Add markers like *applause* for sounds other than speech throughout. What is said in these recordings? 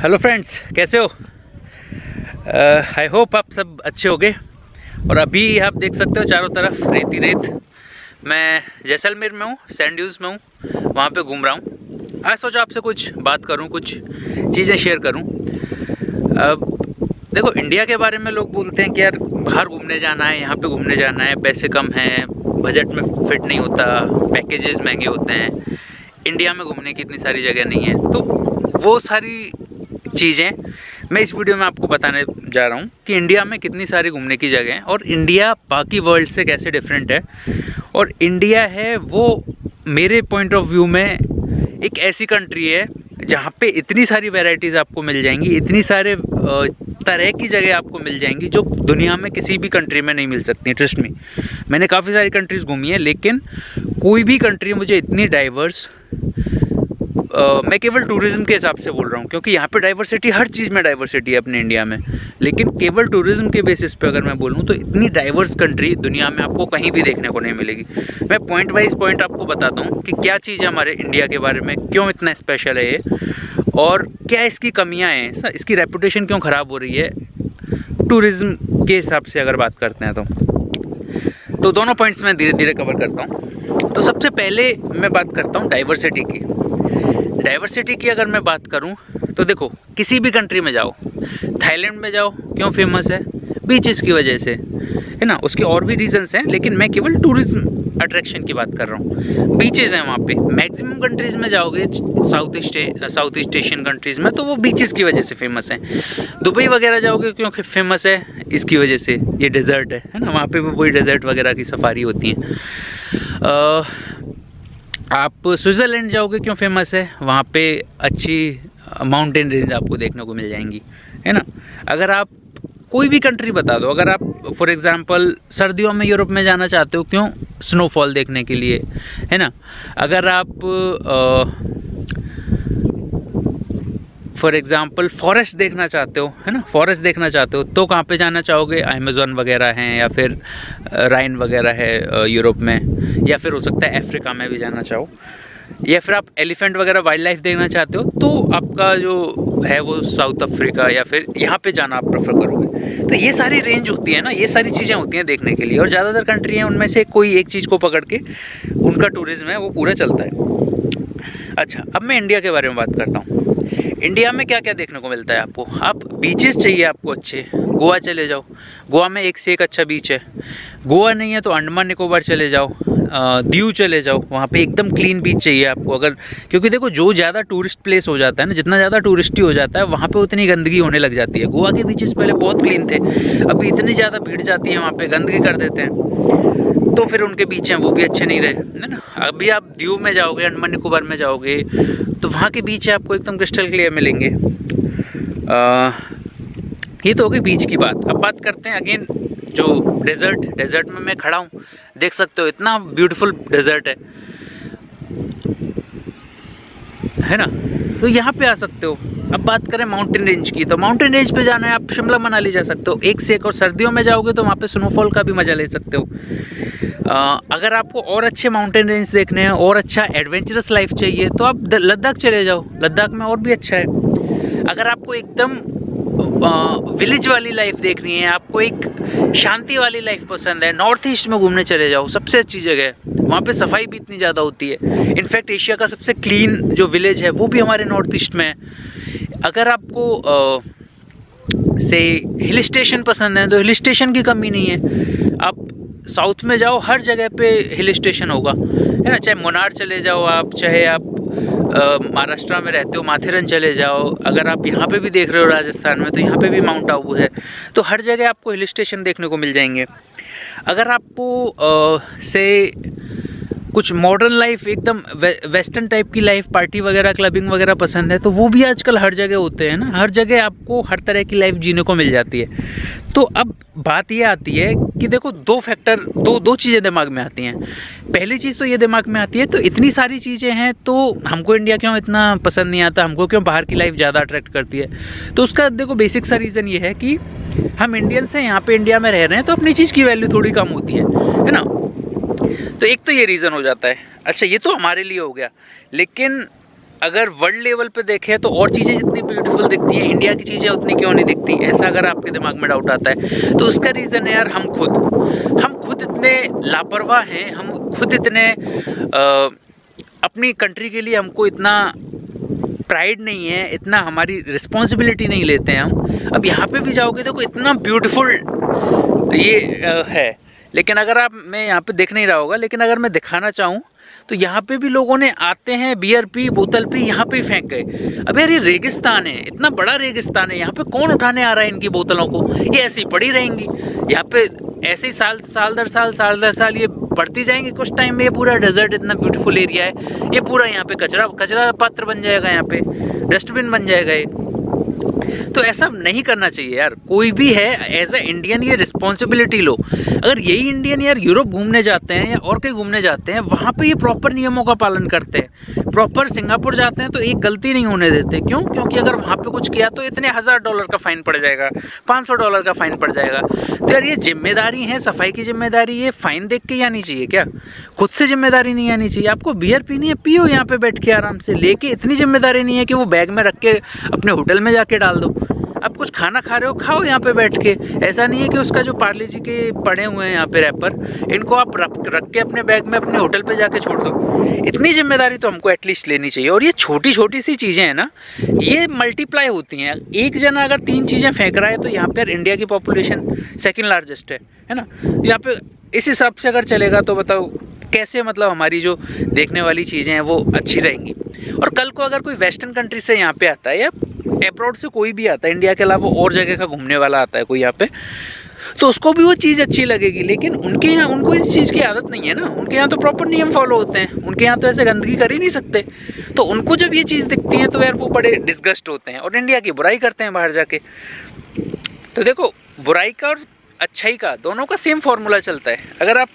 Hello friends कैसे हो? आई uh, hope आप सब अच्छे हो और अभी आप देख सकते हो चारों तरफ़ रेती रेत। मैं जैसलमेर में हूँ सैंड में हूँ वहाँ पे घूम रहा हूँ। आज सोचा आपसे कुछ बात करूँ कुछ चीज़ें शेयर करूँ। अब देखो इंडिया के बारे में लोग बोलते हैं कि यार बाहर घूमने जाना है यहाँ पे घूमने जाना है पैसे कम हैं बजट में फिट नहीं होता पैकेजेस महँगे होते हैं। इंडिया में घूमने की इतनी सारी जगह नहीं है। तो वो सारी चीज़ें। मैं इस वीडियो में आपको बताने जा रहा हूँ कि इंडिया में कितनी सारी घूमने की जगह हैं और इंडिया बाकी वर्ल्ड से कैसे डिफरेंट है। और इंडिया है वो मेरे पॉइंट ऑफ़ व्यू में एक ऐसी कंट्री है जहाँ पे इतनी सारी वैरायटीज़ आपको मिल जाएँगी, इतनी सारे तरह की जगह आपको मिल जाएँगी जो दुनिया में किसी भी कंट्री में नहीं मिल सकती ट्रस्ट में मैंने काफ़ी सारी कंट्रीज़ घूमी है, लेकिन कोई भी कंट्री मुझे इतनी डाइवर्स मैं केवल टूरिज़्म के हिसाब से बोल रहा हूँ, क्योंकि यहाँ पे डाइवर्सिटी हर चीज़ में डाइवर्सिटी है अपने इंडिया में। लेकिन केवल टूरिज़्म के बेसिस पे अगर मैं बोलूँ तो इतनी डाइवर्स कंट्री दुनिया में आपको कहीं भी देखने को नहीं मिलेगी। मैं पॉइंट वाइज पॉइंट आपको बताता हूँ कि क्या चीज़ है हमारे इंडिया के बारे में, क्यों इतना स्पेशल है ये, और क्या इसकी कमियाँ हैं इसकी रेपुटेशन क्यों ख़राब हो रही है। टूरिज़्म के हिसाब से अगर बात करते हैं तो। तो दोनों पॉइंट्स मैं धीरे धीरे कवर करता हूँ। तो सबसे पहले मैं बात करता हूँ डाइवर्सिटी की। डाइवर्सिटी की अगर मैं बात करूँ तो देखो, किसी भी कंट्री में जाओ थाईलैंड में जाओ, क्यों फ़ेमस है? बीचेस की वजह से, है ना? उसके और भी रीजंस हैं, लेकिन मैं केवल टूरिज़्म अट्रैक्शन की बात कर रहा हूँ। बीचेस हैं वहाँ पे। मैक्सिमम कंट्रीज़ में जाओगे south east south east Asian countries में तो वो बीचेस की वजह से फ़ेमस हैं। दुबई वगैरह जाओगे क्योंकि फ़ेमस है, इसकी वजह से ये डेजर्ट है है ना? वहाँ पे भी वही डेजर्ट वगैरह की सफारी होती है। आप स्विट्ज़रलैंड जाओगे क्यों फ़ेमस है? वहाँ पे अच्छी माउंटेन रेंज आपको देखने को मिल जाएँगी, है ना? अगर आप कोई भी कंट्री बता दो। अगर आप फॉर एग्ज़ाम्पल सर्दियों में यूरोप में जाना चाहते हो, क्यों स्नोफॉल देखने के लिए? है ना? अगर आप फॉर एग्ज़ाम्पल फॉरेस्ट देखना चाहते हो, है ना? फॉरेस्ट देखना चाहते हो तो कहाँ पे जाना चाहोगे? अमेज़ोन वगैरह हैं, या फिर राइन वगैरह है यूरोप में, या फिर हो सकता है अफ्रीका में भी जाना चाहो। या फिर आप एलिफेंट वगैरह वाइल्ड लाइफ देखना चाहते हो तो आपका जो है वो साउथ अफ्रीका या फिर यहाँ पे जाना आप प्रेफर करोगे। तो ये सारी रेंज होती है ना, ये सारी चीज़ें होती हैं देखने के लिए। और ज़्यादातर कंट्री हैं, उनमें से कोई एक चीज़ को पकड़ के उनका टूरिज़्म है, वो पूरा चलता है। अच्छा अब मैं इंडिया के बारे में बात करता हूँ। इंडिया में क्या क्या देखने को मिलता है आपको? आप बीचेस चाहिए आपको अच्छे। गोवा चले जाओ। गोवा में एक से एक अच्छा बीच है। गोवा नहीं है तो अंडमान निकोबार चले जाओ। दीव चले जाओ, वहाँ पे एकदम क्लीन बीच चाहिए आपको। अगर, क्योंकि देखो, जो ज़्यादा टूरिस्ट प्लेस हो जाता है ना, जितना ज़्यादा टूरिस्टी हो जाता है, वहाँ पे उतनी गंदगी होने लग जाती है। गोवा के बीचेस पहले बहुत क्लीन थे, अभी इतनी ज़्यादा भीड़ जाती है वहाँ पर गंदगी कर देते हैं। तो फिर उनके बीच हैं, वो भी अच्छे नहीं रहे, है ना? अभी आप दीव में जाओगे अंडमान निकोबार में जाओगे तो वहाँ के बीच आपको एकदम क्रिस्टल क्लियर मिलेंगे। ये तो होगी बीच की बात। अब बात करते हैं अगेन जो डेजर्ट डेजर्ट में मैं खड़ा हूँ देख सकते हो इतना ब्यूटीफुल डेजर्ट है। है ना? तो यहाँ पे आ सकते हो। अब बात करें माउंटेन रेंज की तो माउंटेन रेंज पे जाना है आप शिमला मनाली जा सकते हो। एक से एक और सर्दियों में जाओगे तो वहाँ पे स्नोफॉल का भी मज़ा ले सकते हो। आ, अगर आपको और अच्छे माउंटेन रेंज देखने हैं और अच्छा एडवेंचरस लाइफ चाहिए तो आप लद्दाख चले जाओ। लद्दाख में और भी अच्छा है। अगर आपको एकदम विलेज वाली लाइफ देखनी है। आपको एक शांति वाली लाइफ पसंद है। नॉर्थ ईस्ट में घूमने चले जाओ। सबसे अच्छी जगह है। वहाँ पे सफ़ाई भी इतनी ज़्यादा होती है। इनफैक्ट एशिया का सबसे क्लीन जो विलेज है वो भी हमारे नॉर्थ ईस्ट में है। अगर आपको आ, से हिल स्टेशन पसंद है तो हिल स्टेशन की कमी नहीं है। आप साउथ में जाओ हर जगह पे हिल स्टेशन होगा। है ना? चाहे मुनार चले जाओ आप चाहे आप महाराष्ट्र में रहते हो, माथेरन चले जाओ, अगर आप यहाँ पे भी देख रहे हो राजस्थान में तो यहाँ पे भी माउंट आबू है तो हर जगह आपको हिल स्टेशन देखने को मिल जाएँगे। अगर आपको से कुछ मॉडर्न लाइफ एकदम वे, वेस्टर्न टाइप की लाइफ पार्टी वगैरह क्लबिंग वगैरह पसंद है तो वो भी आजकल हर जगह होते हैं ना। हर जगह आपको हर तरह की लाइफ जीने को मिल जाती है। तो अब बात ये आती है कि देखो दो फैक्टर दो दो चीज़ें दिमाग में आती हैं। पहली चीज़ तो ये दिमाग में आती है तो इतनी सारी चीज़ें हैं तो हमको इंडिया क्यों इतना पसंद नहीं आता हमको क्यों बाहर की लाइफ ज़्यादा अट्रैक्ट करती है? तो उसका देखो बेसिक सा रीज़न ये है कि हम इंडियंस हैं यहाँ पे इंडिया में रह रहे हैं तो अपनी चीज़ की वैल्यू थोड़ी कम होती है है ना? तो एक तो ये रीज़न हो जाता है। अच्छा ये तो हमारे लिए हो गया। लेकिन अगर वर्ल्ड लेवल पे देखें तो और चीज़ें जितनी ब्यूटीफुल दिखती हैं इंडिया की चीज़ें उतनी क्यों नहीं दिखती? ऐसा अगर आपके दिमाग में डाउट आता है तो उसका रीज़न है यार हम खुद। हम खुद इतने लापरवाह हैं हम खुद इतने आ, अपनी कंट्री के लिए हमको इतना प्राइड नहीं है इतना हमारी रिस्पॉन्सिबिलिटी नहीं लेते हैं हम। अब यहाँ पे भी जाओगे देखो इतना ब्यूटीफुल ये आ, है। लेकिन अगर आप, मैं यहाँ पे देख नहीं रहा होगा, लेकिन अगर मैं दिखाना चाहूँ तो यहाँ पे भी लोगों ने आते हैं बियर पी, बोतल पी, यहाँ पे फेंक गए। अब यार ये रेगिस्तान है, इतना बड़ा रेगिस्तान है, यहाँ पे कौन उठाने आ रहा है इनकी बोतलों को? ये ऐसी पड़ी रहेंगी। यहाँ पे ऐसे ही साल साल दर साल साल दर साल ये बढ़ती जाएँगे कुछ टाइम में, ये पूरा डेजर्ट इतना ब्यूटीफुल एरिया है। ये पूरा यहाँ पे कचरा कचरा पात्र बन जाएगा यहाँ पे डस्टबिन बन जाएगा ये। तो ऐसा नहीं करना चाहिए यार। कोई भी है एज ए इंडियन ये रिस्पॉन्सिबिलिटी लो। अगर यही इंडियन यार यूरोप घूमने जाते हैं या और कहीं घूमने जाते हैं, वहाँ पे ये प्रॉपर नियमों का पालन करते हैं। प्रॉपर सिंगापुर जाते हैं तो एक गलती नहीं होने देते। क्यों? क्योंकि अगर वहाँ पे कुछ किया तो इतने हज़ार डॉलर का फाइन पड़ जाएगा, पाँच सौ डॉलर का फाइन पड़ जाएगा। तो यार ये ज़िम्मेदारी है, सफ़ाई की ज़िम्मेदारी, ये फाइन देख के आनी चाहिए क्या? खुद से ज़िम्मेदारी नहीं आनी चाहिए। आपको बियर पीनी है, पियो यहाँ पे बैठ के आराम से। लेके इतनी ज़िम्मेदारी नहीं है कि वो बैग में रख के अपने होटल में जाके डाल दो। आप कुछ खाना खा रहे हो, खाओ यहाँ पे बैठ के। ऐसा नहीं है कि उसका जो पार्ले जी के पड़े हुए हैं यहाँ पे रैपर इनको आप रख रख के अपने बैग में, अपने होटल पे जाके छोड़ दो। इतनी ज़िम्मेदारी तो हमको एटलीस्ट लेनी चाहिए। और ये छोटी छोटी सी चीज़ें हैं ना, ये मल्टीप्लाई होती हैं। एक जना अगर तीन चीज़ें फेंक रहा है तो यहाँ पर इंडिया की पॉपुलेशन सेकेंड लार्जेस्ट है है ना? यहाँ पे इस हिसाब से अगर चलेगा तो बताओ कैसे मतलब हमारी जो देखने वाली चीज़ें हैं, वो अच्छी रहेंगी। और कल को अगर कोई वेस्टर्न कंट्री से यहाँ पे आता है, या अब्रॉड से कोई भी आता है इंडिया के अलावा और जगह का घूमने वाला आता है कोई यहाँ पे तो उसको भी वो चीज़ अच्छी लगेगी, लेकिन उनके यहाँ, उनको इस चीज़ की आदत नहीं है ना। उनके यहाँ तो प्रॉपर नियम फॉलो होते हैं, उनके यहाँ तो ऐसे गंदगी कर ही नहीं सकते। तो उनको जब ये चीज़ दिखती है तो यार वो बड़े डिस्गस्ट होते हैं, और इंडिया की बुराई करते हैं बाहर जाके। तो देखो, बुराई का और अच्छाई का दोनों का सेम फार्मूला चलता है। अगर आप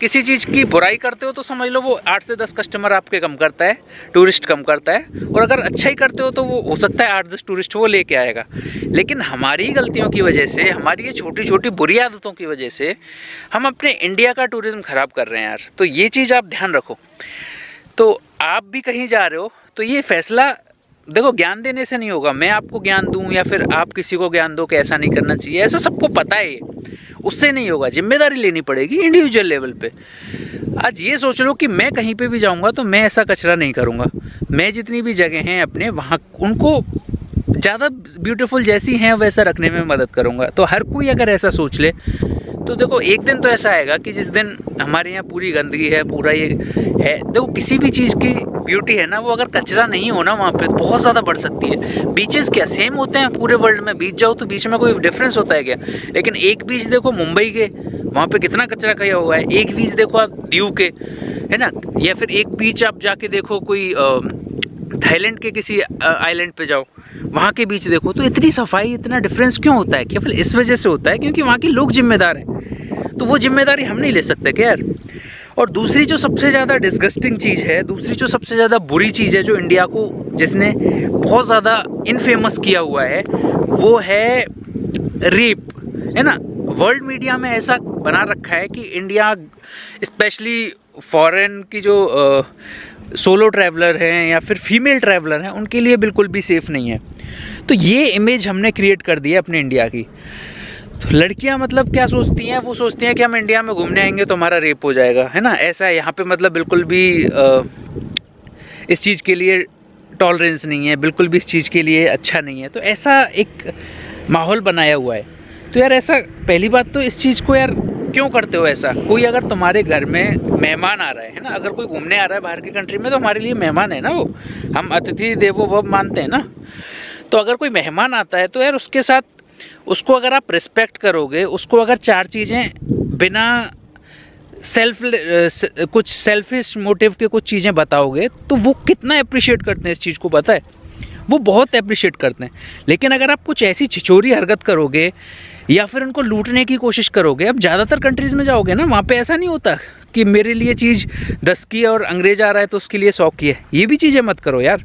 किसी चीज़ की बुराई करते हो तो समझ लो वो आठ से दस कस्टमर आपके कम करता है टूरिस्ट कम करता है, और अगर अच्छाई करते हो तो वो, हो सकता है आठ दस टूरिस्ट वो लेके आएगा। लेकिन हमारी गलतियों की वजह से, हमारी ये छोटी छोटी बुरी आदतों की वजह से, हम अपने इंडिया का टूरिज़्म ख़राब कर रहे हैं यार। तो ये चीज़ आप ध्यान रखो। तो आप भी कहीं जा रहे हो तो ये फैसला देखो, ज्ञान देने से नहीं होगा। मैं आपको ज्ञान दूँ या फिर आप किसी को ज्ञान दो कि ऐसा नहीं करना चाहिए, ऐसा सबको पता है। उससे नहीं होगा, ज़िम्मेदारी लेनी पड़ेगी इंडिविजुअल लेवल पे। आज ये सोच लो कि मैं कहीं पे भी जाऊँगा तो मैं ऐसा कचरा नहीं करूँगा। मैं जितनी भी जगह हैं अपने, वहाँ उनको ज़्यादा ब्यूटीफुल जैसी हैं, वैसा रखने में मदद करूँगा। तो हर कोई अगर ऐसा सोच ले तो देखो, एक दिन तो ऐसा आएगा कि जिस दिन हमारे यहाँ पूरी गंदगी है, पूरा ये है, देखो, किसी भी चीज़ की ब्यूटी है ना, वो अगर कचरा नहीं हो ना वहाँ पे तो बहुत ज़्यादा बढ़ सकती है। बीचेस क्या सेम होते हैं पूरे वर्ल्ड में, बीच जाओ तो बीच में कोई डिफरेंस होता है क्या? लेकिन एक बीच देखो, मुंबई के, वहाँ पे कितना कचरा खया हुआ है। एक बीच देखो आप दीव के, है ना? या फिर एक बीच आप जाके देखो, कोई थाईलैंड के किसी आइलैंड पे जाओ। वहाँ के बीच देखो तो इतनी सफ़ाई, इतना डिफरेंस क्यों होता है? केवल इस वजह से होता है क्योंकि वहाँ के लोग जिम्मेदार हैं। तो वो ज़िम्मेदारी हम नहीं ले सकते क्या यार? और दूसरी जो सबसे ज़्यादा डिस्गस्टिंग चीज़ है, दूसरी जो सबसे ज़्यादा बुरी चीज़ है जो इंडिया को जिसने बहुत ज़्यादा इनफेमस किया हुआ है, वो है रेप है ना? वर्ल्ड मीडिया में ऐसा बना रखा है कि इंडिया स्पेशली फॉरेन की जो सोलो ट्रैवलर हैं या फिर फीमेल ट्रैवलर हैं उनके लिए बिल्कुल भी सेफ़ नहीं है। तो ये इमेज हमने क्रिएट कर दी है अपने इंडिया की। तो लड़कियाँ मतलब क्या सोचती हैं? वो सोचती हैं कि हम इंडिया में घूमने आएँगे तो हमारा रेप हो जाएगा है ना? ऐसा है यहाँ पे मतलब बिल्कुल भी आ, इस चीज़ के लिए टॉलरेंस नहीं है बिल्कुल भी इस चीज़ के लिए अच्छा नहीं है। तो ऐसा एक माहौल बनाया हुआ है। तो यार ऐसा पहली बात तो इस चीज़ को यार क्यों करते हो ऐसा? कोई अगर तुम्हारे घर में मेहमान आ रहा है ना? अगर कोई घूमने आ रहा है बाहर की कंट्री में तो हमारे लिए मेहमान है ना वो? हम अतिथि देवो भव मानते हैं ना? तो अगर कोई मेहमान आता है तो यार उसके साथ, उसको अगर आप रिस्पेक्ट करोगे, उसको अगर चार चीज़ें बिना सेल्फ कुछ सेल्फिश मोटिव के कुछ चीज़ें बताओगे तो वो कितना अप्रिशिएट करते हैं इस चीज़ को, पता है? वो बहुत अप्रिशिएट करते हैं। लेकिन अगर आप कुछ ऐसी छिचोरी हरकत करोगे या फिर उनको लूटने की कोशिश करोगे? अब ज़्यादातर कंट्रीज़ में जाओगे ना, वहाँ पे ऐसा नहीं होता कि मेरे लिए चीज़ दस की और अंग्रेज़ आ रहा है तो उसके लिए सौ की है। ये भी चीज़ें मत करो यार।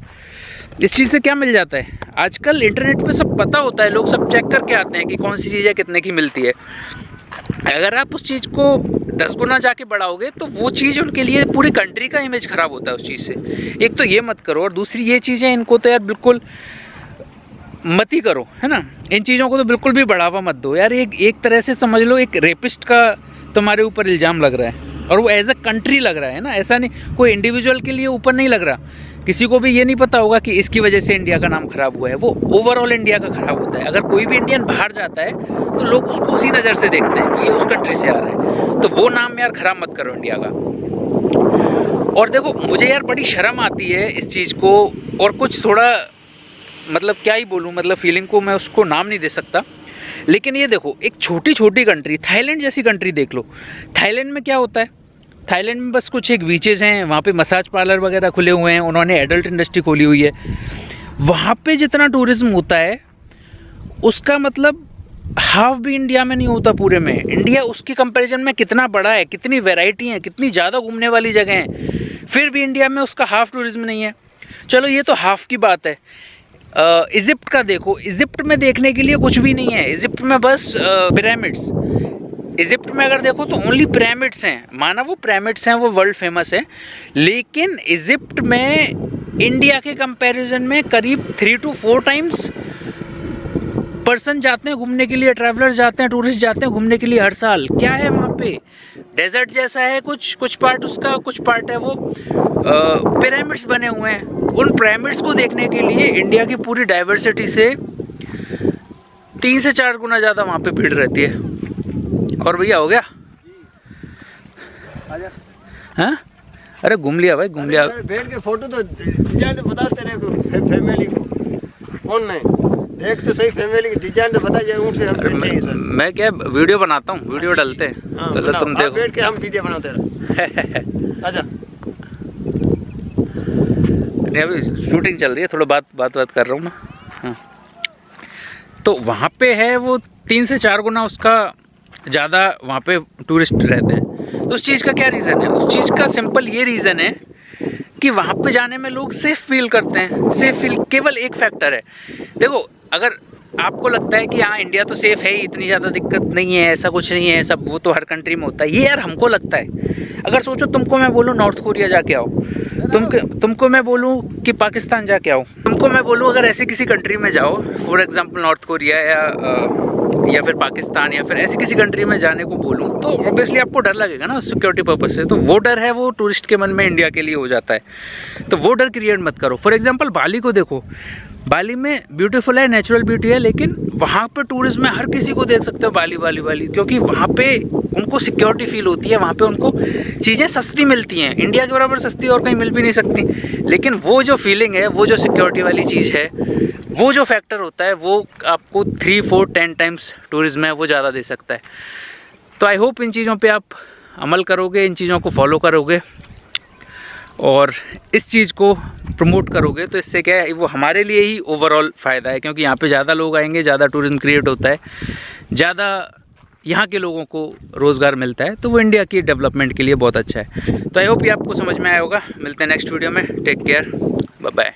इस चीज़ से क्या मिल जाता है? आजकल इंटरनेट पे सब पता होता है, लोग सब चेक करके आते हैं कि कौन सी चीज़ें कितने की मिलती है। अगर आप उस चीज़ को दस गुना जाके बढ़ाओगे तो वो चीज़ उनके लिए पूरी कंट्री का इमेज ख़राब होता है उस चीज़ से। एक तो ये मत करो और दूसरी ये चीज़ें, इनको तो यार बिल्कुल मत ही करो, है ना? इन चीज़ों को तो बिल्कुल भी बढ़ावा मत दो। यार, एक एक तरह से समझ लो, एक रेपिस्ट का तुम्हारे ऊपर इल्ज़ाम लग रहा है। और वो एज अ कंट्री लग रहा है, ना? ऐसा नहीं, कोई इंडिविजुअल के लिए ऊपर नहीं लग रहा। किसी को भी ये नहीं पता होगा कि इसकी वजह से इंडिया का नाम खराब हुआ है। वो ओवरऑल इंडिया का खराब होता है। अगर कोई भी इंडियन बाहर जाता है तो लोग उसको उसी नज़र से देखते हैं कि ये उस कंट्री से आ रहा है। तो वो नाम यार खराब मत करो इंडिया का। और देखो, मुझे यार बड़ी शर्म आती है इस चीज़ को। और कुछ थोड़ा मतलब क्या ही बोलूँ मतलब फीलिंग को मैं उसको नाम नहीं दे सकता। लेकिन ये देखो, एक छोटी छोटी कंट्री थाईलैंड जैसी कंट्री देख लो। थाईलैंड में क्या होता है? थाईलैंड में बस कुछ एक बीचेज़ हैं, वहाँ पे मसाज पार्लर वगैरह खुले हुए हैं, उन्होंने एडल्ट इंडस्ट्री खोली हुई है। वहाँ पे जितना टूरिज़्म होता है, उसका मतलब हाफ़ भी इंडिया में नहीं होता पूरे में। इंडिया उसके कंपैरिजन में कितना बड़ा है, कितनी वेराइटी है, कितनी ज़्यादा घूमने वाली जगह हैं। फिर भी इंडिया में उसका हाफ़ टूरिज़्म नहीं है। चलो, ये तो हाफ़ की बात है। इजिप्ट का देखो, इजिप्ट में देखने के लिए कुछ भी नहीं है। इजिप्ट में बस पिरामिड्स इजिप्ट में अगर देखो तो ओनली पिरामिड्स हैं। माना वो पिरामिड्स हैं, वो वर्ल्ड फ़ेमस है। लेकिन इजिप्ट में इंडिया के कंपैरिजन में करीब three two four times person जाते हैं घूमने के लिए ट्रैवलर्स जाते हैं टूरिस्ट जाते हैं घूमने के लिए हर साल। क्या है वहाँ पे? डेजर्ट जैसा है कुछ कुछ पार्ट उसका कुछ पार्ट है वो पिरामिड्स बने हुए हैं। उन पिरामिड्स को देखने के लिए इंडिया की पूरी डाइवर्सिटी से तीन से चार गुना ज़्यादा वहाँ पे भीड़ रहती है। और भैया हो गया? हाँ? अरे घूम लिया भाई घूम लिया बैठ के फ़ोटो तो बता तेरे को फैमिली को। कौन नहीं? देख तो सही फैमिली की डिज़ाइन तो बता जाए से हम बैठे हैं सर मैं क्या वीडियो बनाता हूँ? वीडियो डालते हैं। हाँ, चलो तुम देखो। बैठ के हम वीडियो बनाते हैं अच्छा *laughs* नहीं अभी शूटिंग चल रही है थोड़ा बात बात बात कर रहा हूँ मैं। हाँ। तो वहाँ पे है वो तीन से चार गुना उसका ज़्यादा वहाँ पे टूरिस्ट रहते हैं। तो उस चीज़ का क्या रीज़न है? उस चीज़ का सिंपल ये रीज़न है कि वहाँ पे जाने में लोग सेफ़ फील करते हैं। सेफ़ फील केवल एक फैक्टर है। देखो, अगर आपको लगता है कि हाँ इंडिया तो सेफ़ है ही इतनी ज़्यादा दिक्कत नहीं है ऐसा कुछ नहीं है सब वो तो हर कंट्री में होता है। ये यार हमको लगता है। अगर सोचो तुमको मैं बोलूँ नॉर्थ कोरिया जाके आओ। तुम तुमको मैं बोलूँ कि पाकिस्तान जाके आओ। तुमको मैं बोलूँ अगर ऐसे किसी कंट्री में जाओ फॉर एग्ज़ाम्पल नॉर्थ कोरिया या या फिर पाकिस्तान या फिर ऐसी किसी कंट्री में जाने को बोलूँ तो ऑब्वियसली आपको डर लगेगा ना सिक्योरिटी पर्पज से। तो वो डर है वो टूरिस्ट के मन में इंडिया के लिए हो जाता है। तो वो डर क्रिएट मत करो। फॉर एग्ज़ाम्पल बाली को देखो। बाली में ब्यूटीफुल है नेचुरल ब्यूटी है, लेकिन वहाँ पर टूरिज़्म में हर किसी को देख सकते हो बाली बाली बाली, क्योंकि वहाँ पे उनको सिक्योरिटी फील होती है, वहाँ पे उनको चीज़ें सस्ती मिलती हैं। इंडिया के बराबर सस्ती और कहीं मिल भी नहीं सकती। लेकिन वो जो फीलिंग है, वो जो सिक्योरिटी वाली चीज़ है, वो जो फैक्टर होता है, वो आपको three four ten times tourism है, वो ज़्यादा दे सकता है। तो आई होप इन चीज़ों पर आप अमल करोगे, इन चीज़ों को फॉलो करोगे। और इस चीज़ को प्रमोट करोगे तो इससे क्या है, वो हमारे लिए ही ओवरऑल फ़ायदा है, क्योंकि यहाँ पे ज़्यादा लोग आएँगे, ज़्यादा टूरिज़्म क्रिएट होता है, ज़्यादा यहाँ के लोगों को रोज़गार मिलता है तो वो इंडिया की डेवलपमेंट के लिए बहुत अच्छा है। तो आई होप ये आपको समझ में आया होगा। मिलते हैं नेक्स्ट वीडियो में। Take care bye